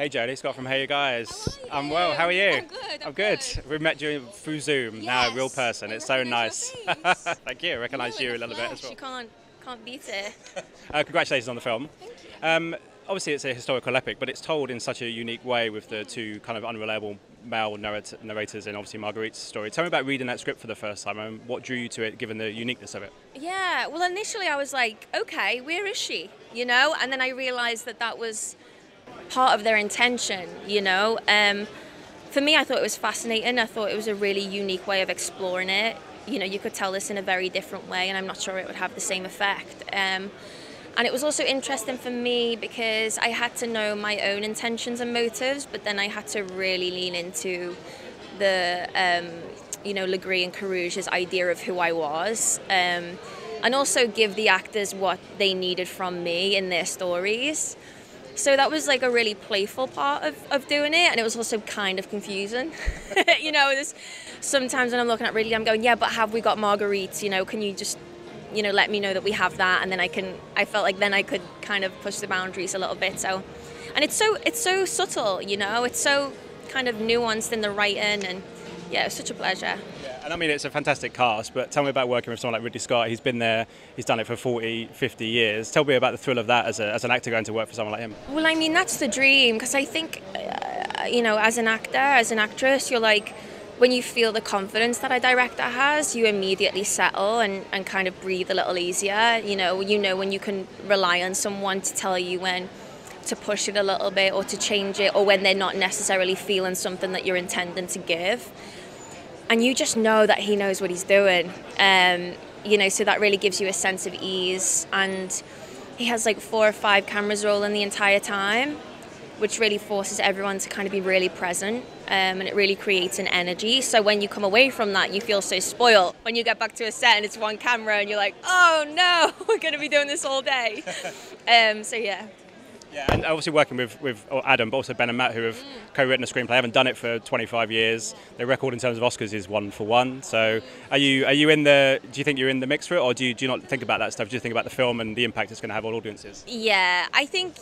Hey Jodie, Scott from Hey You Guys. I'm well, how are you? I'm good. I'm good. We've met you through Zoom, now a real person. I It's so nice. Thank you, I recognise No, you a little bit as well. You can't can't beat it. Uh, congratulations on the film. Um, obviously, it's a historical epic, but it's told in such a unique way with the two kind of unreliable male narrat- narrators and obviously Marguerite's story. Tell me about reading that script for the first time and what drew you to it, given the uniqueness of it. Yeah. Well, initially I was like, okay, where is she? You know, and then I realised that that was part of their intention. You know. Um, for me, I thought it was fascinating. I thought it was a really unique way of exploring it. You know, you could tell this in a very different way, and I'm not sure it would have the same effect. Um, and it was also interesting for me because I had to know my own intentions and motives, but then I had to really lean into the, um, you know, Le Gris and Carrouges's idea of who I was. Um, and also give the actors what they needed from me in their stories. So that was like a really playful part of, of doing it, and it was also kind of confusing. you know, there's sometimes when I'm looking at really, I'm going, yeah, but have we got Marguerite? You know, can you just, you know, let me know that we have that, and then I can. I felt like then I could kind of push the boundaries a little bit. So, and it's so it's so subtle, you know, it's so kind of nuanced in the writing, and yeah, it's such a pleasure. And I mean, it's a fantastic cast, but tell me about working with someone like Ridley Scott. He's been there, he's done it for 40, 50 years. Tell me about the thrill of that as, a, as an actor going to work for someone like him. Well, I mean, that's the dream because I think, uh, you know, as an actor, as an actress, you're like, when you feel the confidence that a director has, you immediately settle and, and kind of breathe a little easier. You know, you know when you can rely on someone to tell you when to push it a little bit or to change it, or when they're not necessarily feeling something that you're intending to give. And you just know that he knows what he's doing. Um, you know, so that really gives you a sense of ease. And he has like four or five cameras rolling the entire time, which really forces everyone to kind of be really present. Um, and it really creates an energy. So when you come away from that, you feel so spoiled. When you get back to a set and it's one camera and you're like, oh no, we're going to be doing this all day. um, so yeah. Yeah, and obviously working with, with Adam, but also Ben and Matt, who have mm. co-written a screenplay, haven't done it for 25 years. Their record in terms of Oscars is one for one. So, are you are you in the? Do you think you're in the mix for it, or do you, do you not think about that stuff? Do you think about the film and the impact it's going to have on audiences? Yeah, I think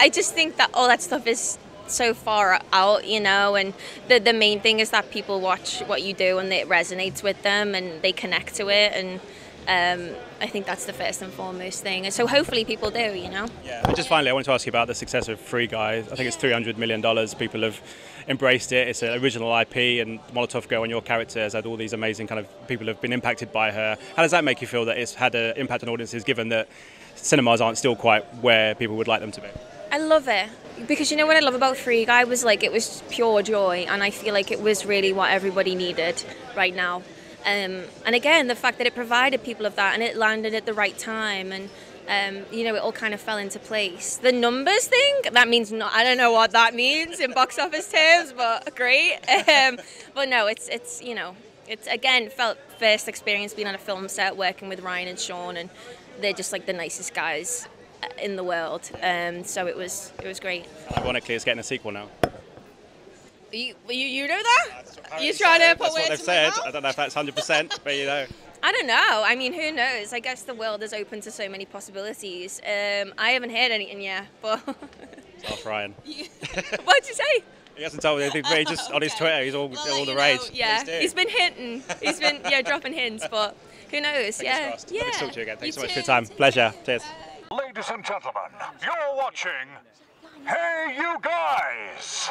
I just think that all that stuff is so far out, you know, and the the main thing is that people watch what you do and it resonates with them and they connect to it and um, I think that's the first and foremost thing. And so hopefully people do, you know. Yeah. And just finally, I wanted to ask you about the success of Free Guy. I think it's 300 million dollars. People have embraced it. It's an original IP, and Molotov Girl and your character has had all these amazing kind of people have been impacted by her. How does that make you feel that it's had an impact on audiences, given that cinemas aren't still quite where people would like them to be? I love it because you know what I love about Free Guy was like it was pure joy, and I feel like it was really what everybody needed right now. Um, and again, the fact that it provided people of that and it landed at the right time and um, you know, it all kind of fell into place. The numbers thing, that means not, I don't know what that means in box office terms, but great. Um, but no, it's, it's, you know, it's again, felt first experience being on a film set, working with Ryan and Shawn, and they're just like the nicest guys uh, in the world. Um, so it was, it was great. Ironically, it's getting a sequel now. You, you, you know that? You're trying to put That's what words they've my said. mouth? I don't know if that's 100%, but you know. I don't know. I mean, who knows? I guess the world is open to so many possibilities. Um, I haven't heard anything yet, but Ask Ryan. what'd you say? He hasn't told me anything, but he just on his Twitter, he's all, Well, all you the know, rage. yeah, Please he's been hinting. He's been yeah dropping hints, but who knows? Fingers yeah, crossed. yeah. Lovely to talk to you again. Thanks so much for your time. Pleasure. Cheers. Ladies and gentlemen, you're watching Hey You Guys!